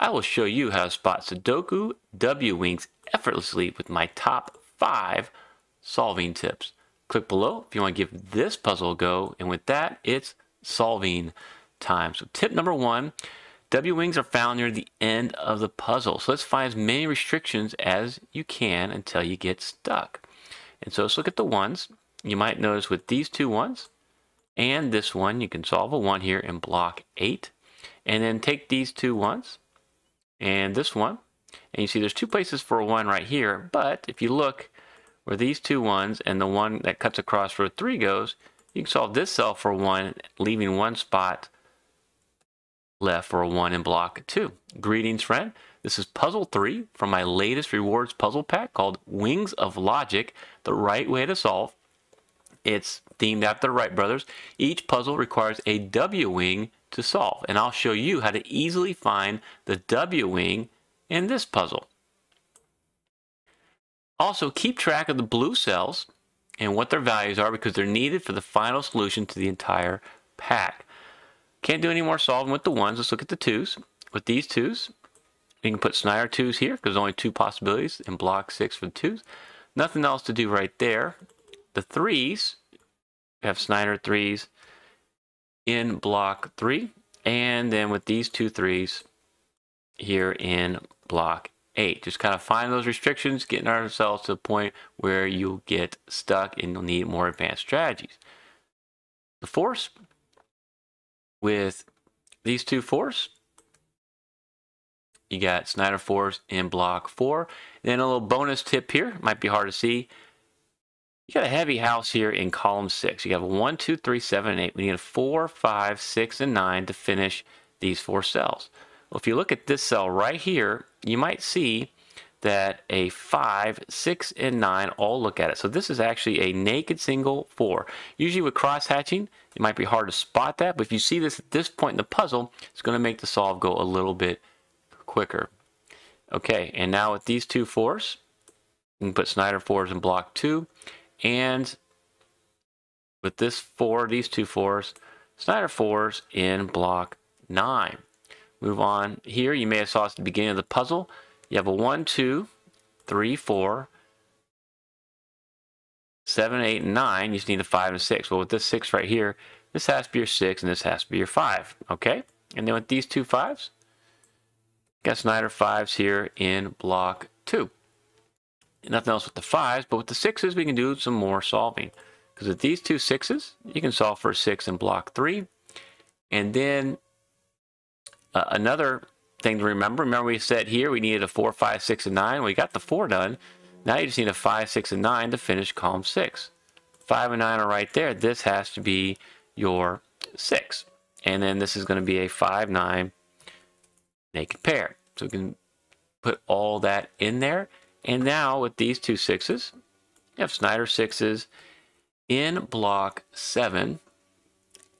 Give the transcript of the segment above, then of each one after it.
I will show you how to spot Sudoku W wings effortlessly with my top five solving tips. Click below if you want to give this puzzle a go. And with that, it's solving time. So tip number one, W wings are found near the end of the puzzle. So let's find as many restrictions as you can until you get stuck. And so let's look at the ones. You might notice with these two ones and this one, you can solve a one here in block eight. And then take these two ones and this one. And you see there's two places for a one right here. But if you look where these two ones and the one that cuts across row three goes, you can solve this cell for one, leaving one spot left for a one in block two. Greetings, friend. This is puzzle three from my latest rewards puzzle pack called Wings of Logic, the right way to solve. It's themed after the Wright brothers. Each puzzle requires a W wing to solve, and I'll show you how to easily find the W wing in this puzzle. Also, keep track of the blue cells and what their values are because they're needed for the final solution to the entire pack. Can't do any more solving with the ones. Let's look at the twos. With these twos, you can put Snyder twos here because there's only two possibilities in block six for the twos. Nothing else to do right there. The threes, we have Snyder threes in block three. And then with these two threes here in block eight. Just kind of find those restrictions, getting ourselves to the point where you'll get stuck and you'll need more advanced strategies. The force, with these two fours, you got Snyder fours in block four. Then a little bonus tip here, might be hard to see. You got a heavy house here in column six. You have one, two, three, seven, and eight. We need a four, five, six, and nine to finish these four cells. Well, if you look at this cell right here, you might see that a 5, 6, and 9 all look at it. So this is actually a naked single 4. Usually with cross-hatching, it might be hard to spot that, but if you see this at this point in the puzzle, it's going to make the solve go a little bit quicker. Okay, and now with these two fours, 4s, you can put Snyder 4s in block 2, and with this 4, these two fours, Snyder 4s in block 9. Move on here. You may have saw at the beginning of the puzzle. You have a 1, 2, 3, 4, 7, 8, and 9. You just need a 5 and a 6. Well, with this 6 right here, this has to be your 6 and this has to be your 5. Okay? And then with these two fives, 5s, got Snyder 5s here in block 2. Nothing else with the 5s, but with the 6s, we can do some more solving. Because with these two sixes, you can solve for 6 in block 3. And then uh, another thing to remember, remember we said here we needed a four, five, six, and 9. We got the 4 done. Now you just need a 5, 6, and 9 to finish column 6. 5 and 9 are right there. This has to be your 6. And then this is going to be a 5, 9 naked pair. So we can put all that in there. And now with these two sixes, you have Snyder 6s in block 7.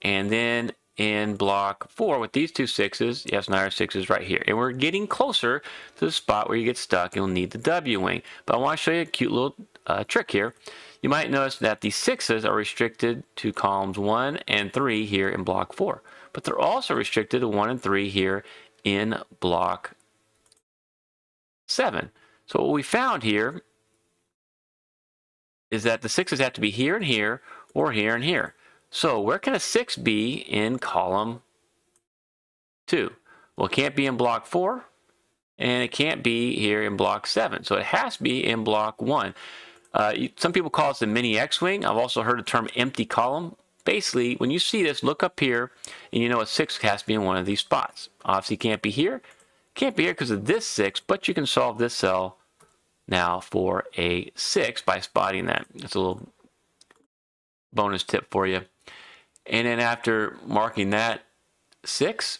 And then in block four with these two sixes. Yes, Snyder sixes right here. And we're getting closer to the spot where you get stuck. You'll need the W wing. But I want to show you a cute little uh, trick here. You might notice that the sixes are restricted to columns one and three here in block four. But they're also restricted to one and three here in block seven. So what we found here is that the sixes have to be here and here or here and here. So where can a 6 be in column 2? Well, it can't be in block 4, and it can't be here in block 7. So it has to be in block 1. Uh, some people call it the mini X-Wing. I've also heard the term empty column. Basically, when you see this, look up here, and you know a 6 has to be in one of these spots. Obviously, can't be here. Can't be here because of this 6, but you can solve this cell now for a 6 by spotting that. That's a little bonus tip for you. And then after marking that 6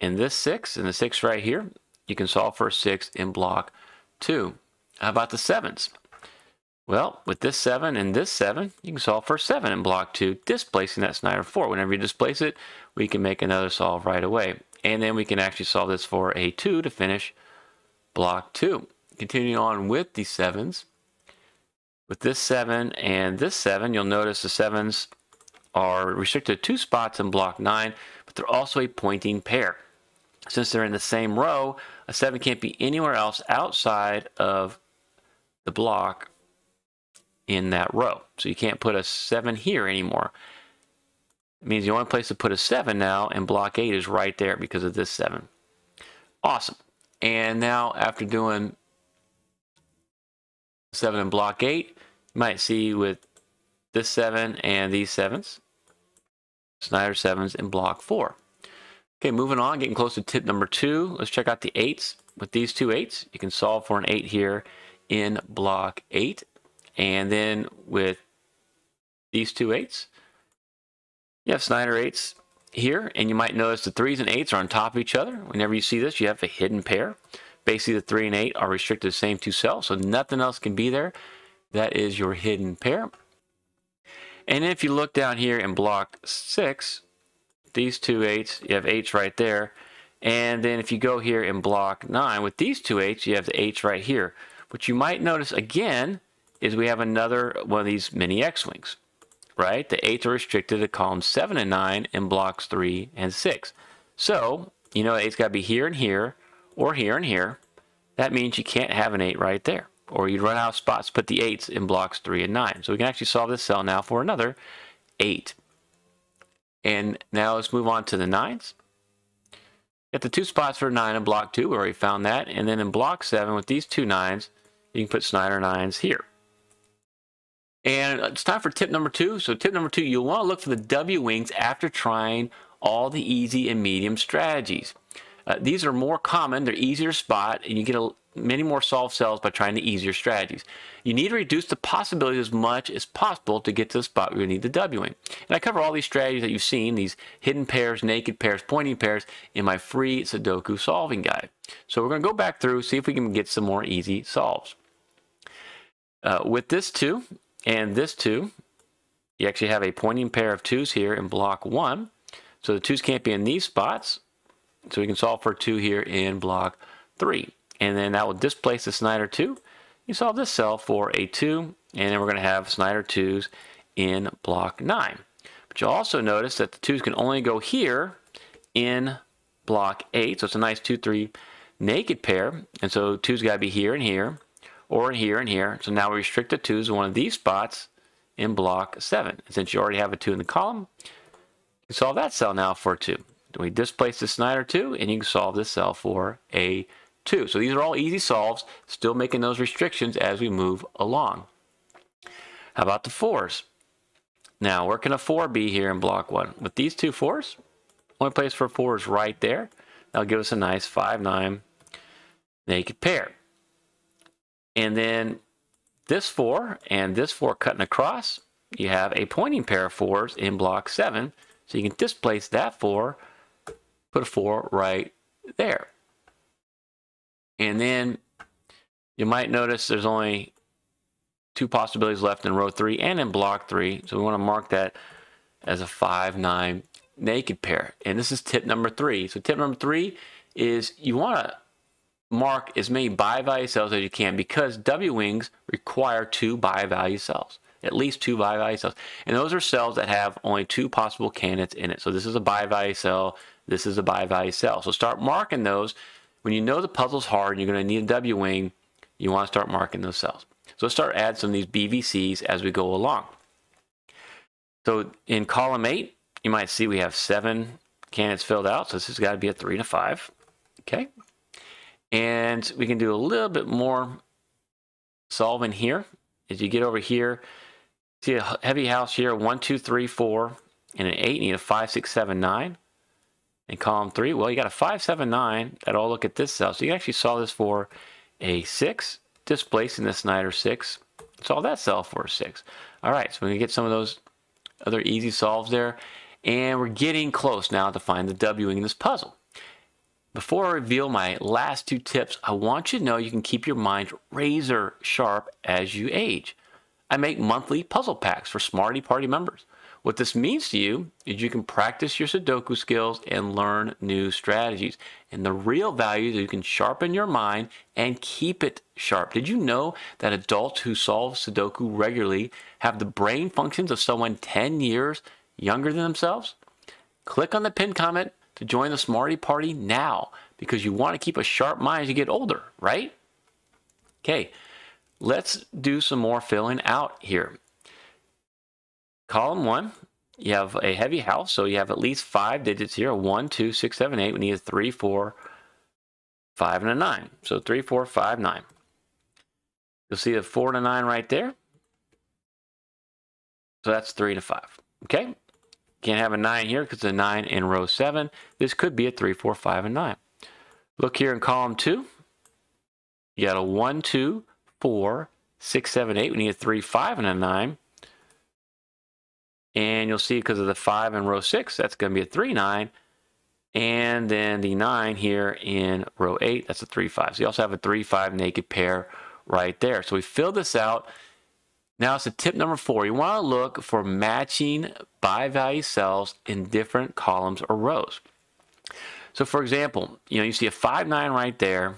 and this 6 and the 6 right here, you can solve for a 6 in block 2. How about the 7s? Well, with this 7 and this 7, you can solve for 7 in block 2, displacing that Snyder 4. Whenever you displace it, we can make another solve right away. And then we can actually solve this for a 2 to finish block 2. Continuing on with the 7s, with this 7 and this 7, you'll notice the 7s are restricted to two spots in block 9, but they're also a pointing pair. since they're in the same row, a 7 can't be anywhere else outside of the block in that row. So you can't put a 7 here anymore. It means the only place to put a 7 now in block 8 is right there because of this 7. Awesome. And now after doing 7 in block 8, you might see with this 7 and these 7s, Snyder 7s in block 4. Okay, moving on, getting close to tip number 2. Let's check out the 8s. With these two eights, you can solve for an 8 here in block 8. And then with these two eights, 8s, you have Snyder 8s here, and you might notice the 3s and 8s are on top of each other. Whenever you see this, you have a hidden pair. Basically, the 3 and 8 are restricted to the same two cells, so nothing else can be there. That is your hidden pair. And if you look down here in block 6, these two 8s, you have 8s right there. And then if you go here in block 9, with these two 8s, you have the 8s right here. What you might notice again is we have another one of these mini X-Wings, right? The 8s are restricted to columns 7 and 9 in blocks 3 and 6. So, you know, 8's got to be here and here, or here and here, that means you can't have an 8 right there. Or you'd run out of spots put the 8s in blocks 3 and 9. So we can actually solve this cell now for another 8. And now let's move on to the 9s. Get the two spots for 9 in block 2. We already found that. And then in block 7 with these two 9s, you can put Snyder 9s here. And it's time for tip number 2. So tip number 2, you'll want to look for the W wings after trying all the easy and medium strategies. Uh, these are more common, they're easier to spot, and you get a, many more solved cells by trying the easier strategies. You need to reduce the possibilities as much as possible to get to the spot where you need the W Wing. And I cover all these strategies that you've seen, these hidden pairs, naked pairs, pointing pairs, in my free Sudoku solving guide. So we're going to go back through, see if we can get some more easy solves. Uh, with this 2 and this 2, you actually have a pointing pair of 2s here in block 1. So the 2s can't be in these spots. So we can solve for 2 here in block 3. And then that will displace the Snyder 2. You solve this cell for a 2, and then we're going to have Snyder 2s in block 9. But you'll also notice that the 2s can only go here in block 8. So it's a nice 2-3 naked pair. And so 2's got to be here and here, or here and here. So now we restrict the 2s to one of these spots in block 7. And since you already have a 2 in the column, you solve that cell now for 2 we displace the Snyder 2 and you can solve this cell for a 2. So these are all easy solves, still making those restrictions as we move along. How about the 4s? Now, where can a 4 be here in block 1? With these two 4s, only place for 4 is right there. That'll give us a nice 5-9 naked pair. And then this 4 and this 4 cutting across, you have a pointing pair of 4s in block 7. So you can displace that 4 put a 4 right there. And then you might notice there's only two possibilities left in row 3 and in block 3. So we want to mark that as a 5-9 naked pair. And this is tip number 3. So tip number 3 is you want to mark as many bi-value cells as you can because W-wings require two bi-value cells at least two bi-value cells. And those are cells that have only two possible candidates in it. So this is a bi-value cell, this is a bi-value cell. So start marking those. When you know the puzzle's hard and you're going to need a W wing, you want to start marking those cells. So let's start add some of these BVCs as we go along. So in column 8, you might see we have seven candidates filled out. So this has got to be a 3 to 5. Okay. And we can do a little bit more solving here. As you get over here, see a heavy house here, 1, 2, 3, 4, and an 8. You need a 5, 6, 7, 9 in column 3? Well, you got a 5, 7, 9 that all look at this cell. So you actually saw this for a 6, displacing the Snyder 6. Solve that cell for a 6. All right, so going to get some of those other easy solves there. And we're getting close now to find the W in this puzzle. Before I reveal my last two tips, I want you to know you can keep your mind razor sharp as you age. I make monthly puzzle packs for Smarty Party members. What this means to you is you can practice your Sudoku skills and learn new strategies. And the real value is you can sharpen your mind and keep it sharp. Did you know that adults who solve Sudoku regularly have the brain functions of someone 10 years younger than themselves? Click on the pinned comment to join the Smarty Party now because you want to keep a sharp mind as you get older, right? Okay, let's do some more filling out here. Column one, you have a heavy house, so you have at least five digits here. One, two, six, seven, eight. We need a three, four, five, and a nine. So three, four, five, nine. You'll see a four and a nine right there. So that's three to five. Okay. Can't have a nine here because a nine in row seven. This could be a three, four, five, and nine. Look here in column two. You got a one, two, four, six, seven, eight. We need a three, five, and a nine. And you'll see because of the 5 in row 6, that's going to be a 3, 9. And then the 9 here in row 8, that's a 3, 5. So you also have a 3, 5 naked pair right there. So we fill this out. Now it's a tip number 4. You want to look for matching bi-value cells in different columns or rows. So for example, you know, you see a 5, 9 right there.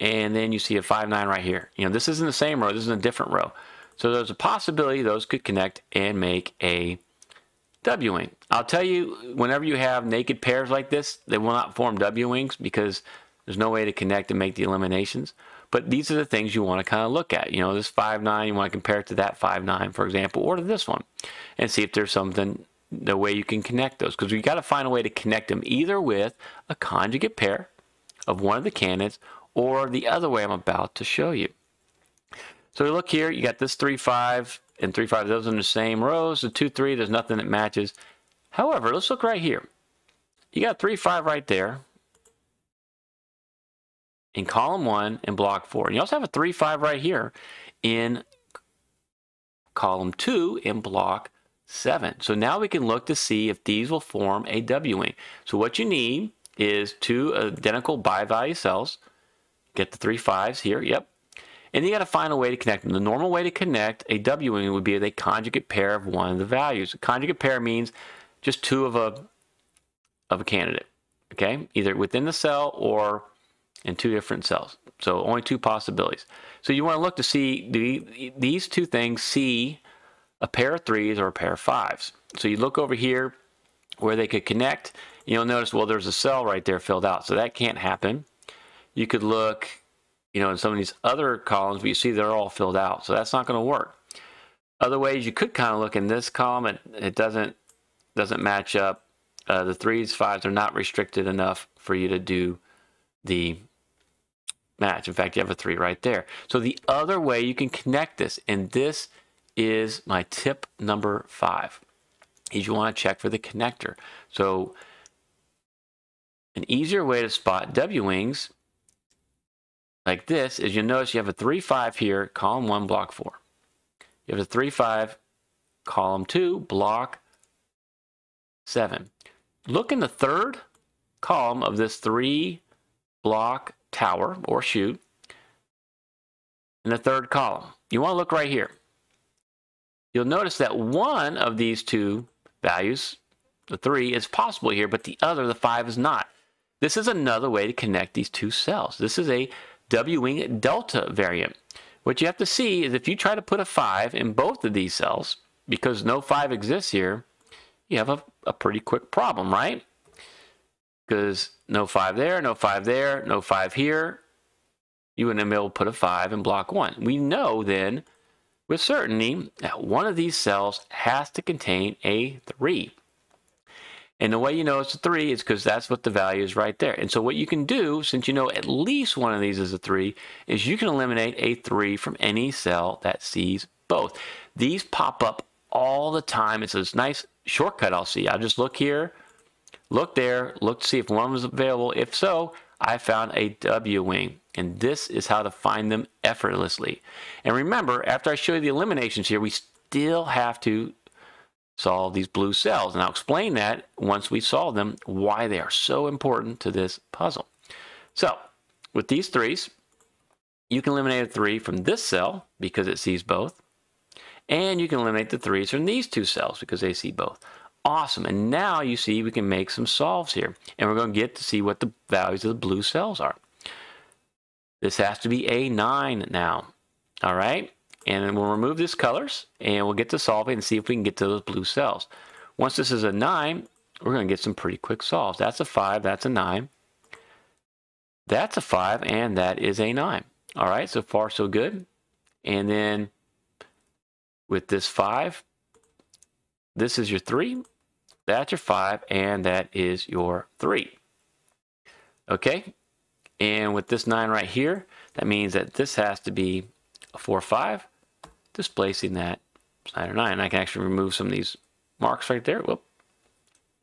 And then you see a 5, 9 right here. You know, this isn't the same row. This is a different row. So there's a possibility those could connect and make a W wing. I'll tell you, whenever you have naked pairs like this, they will not form W wings because there's no way to connect and make the eliminations. But these are the things you want to kind of look at. You know, this 5-9, you want to compare it to that 5-9, for example, or to this one, and see if there's something, the way you can connect those. Because we got to find a way to connect them either with a conjugate pair of one of the candidates or the other way I'm about to show you. So look here, you got this 3, 5 and 3, 5. Those in the same rows. The 2, 3, there's nothing that matches. However, let's look right here. You got 3, 5 right there in column 1 and block 4. And you also have a 3, 5 right here in column 2 in block 7. So now we can look to see if these will form a W wing. So what you need is two identical bi-value cells. Get the three fives here. Yep, and you got to find a way to connect them. The normal way to connect a W wing would be a conjugate pair of one of the values. A conjugate pair means just two of a of a candidate. Okay, either within the cell or in two different cells. So only two possibilities. So you want to look to see do these two things see a pair of threes or a pair of fives. So you look over here where they could connect. You'll notice, well, there's a cell right there filled out. So that can't happen. You could look you know, in some of these other columns, but you see they're all filled out. So that's not going to work. Other ways you could kind of look in this column, it, it doesn't doesn't match up. Uh, the threes, fives are not restricted enough for you to do the match. In fact, you have a three right there. So the other way you can connect this, and this is my tip number five, is you want to check for the connector. So an easier way to spot W wings like this is you'll notice you have a 3, 5 here, column 1, block 4. You have a 3, 5, column 2, block 7. Look in the third column of this 3 block tower or chute in the third column. You want to look right here. You'll notice that one of these two values, the 3, is possible here, but the other, the 5, is not. This is another way to connect these two cells. This is a W-wing delta variant. What you have to see is if you try to put a 5 in both of these cells, because no 5 exists here, you have a, a pretty quick problem, right? Because no 5 there, no 5 there, no 5 here, you wouldn't be able to put a 5 in block 1. We know then with certainty that one of these cells has to contain a 3. And the way you know it's a 3 is because that's what the value is right there. And so what you can do, since you know at least one of these is a 3, is you can eliminate a 3 from any cell that sees both. These pop up all the time. It's a nice shortcut I'll see. I'll just look here, look there, look to see if one was available. If so, I found a W wing. And this is how to find them effortlessly. And remember, after I show you the eliminations here, we still have to solve these blue cells. And I'll explain that once we solve them, why they are so important to this puzzle. So with these threes, you can eliminate a three from this cell because it sees both. And you can eliminate the threes from these two cells because they see both. Awesome. And now you see we can make some solves here. And we're going to get to see what the values of the blue cells are. This has to be A9 now. All right. And we'll remove these colors and we'll get to solving and see if we can get to those blue cells. Once this is a 9, we're going to get some pretty quick solves. That's a 5, that's a 9. That's a 5, and that is a 9. All right, so far so good. And then with this 5, this is your 3, that's your 5, and that is your 3. Okay, and with this 9 right here, that means that this has to be a 4, 5, displacing that Snyder 9. I can actually remove some of these marks right there. Whoop.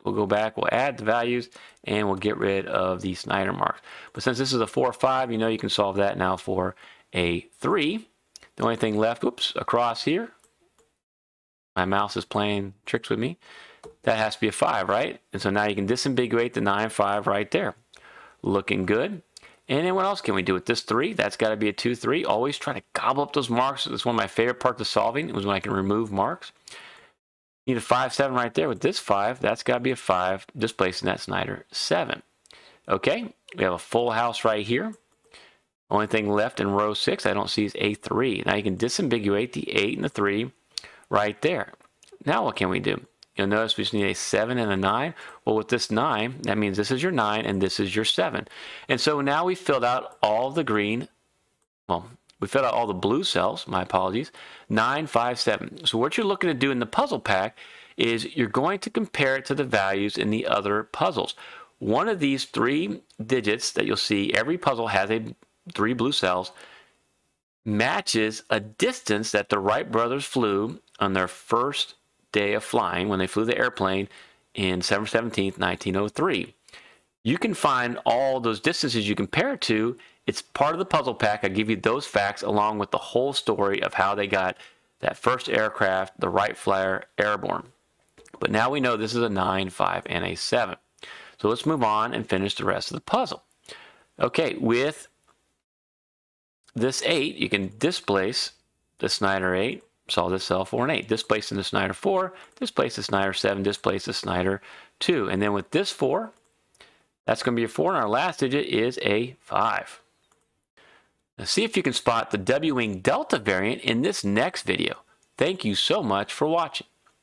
We'll go back, we'll add the values, and we'll get rid of the Snyder marks. But since this is a 4, 5, you know you can solve that now for a 3. The only thing left, whoops, across here, my mouse is playing tricks with me, that has to be a 5, right? And so now you can disambiguate the 9, 5 right there. Looking good. And then what else can we do with this 3? That's got to be a 2, 3. Always try to gobble up those marks. That's one of my favorite parts of solving. It was when I can remove marks. Need a 5, 7 right there. With this 5, that's got to be a 5, displacing that Snyder 7. Okay, we have a full house right here. Only thing left in row 6 I don't see is A3. Now you can disambiguate the 8 and the 3 right there. Now what can we do? You'll notice we just need a 7 and a 9. Well, with this 9, that means this is your 9 and this is your 7. And so now we filled out all the green, well, we filled out all the blue cells, my apologies, 9, 5, 7. So what you're looking to do in the puzzle pack is you're going to compare it to the values in the other puzzles. One of these three digits that you'll see, every puzzle has a three blue cells, matches a distance that the Wright brothers flew on their first day of flying when they flew the airplane in September 17th, 1903. You can find all those distances you compare it to. It's part of the puzzle pack. I give you those facts along with the whole story of how they got that first aircraft, the Wright Flyer, airborne. But now we know this is a 9, 5, and a 7. So let's move on and finish the rest of the puzzle. Okay, with this 8, you can displace the Snyder 8 solve this cell 4 and 8. Displace in the Snyder 4, this displace the Snyder 7, this displace the Snyder 2. And then with this 4, that's going to be a 4, and our last digit is a 5. Now see if you can spot the W-wing Delta variant in this next video. Thank you so much for watching.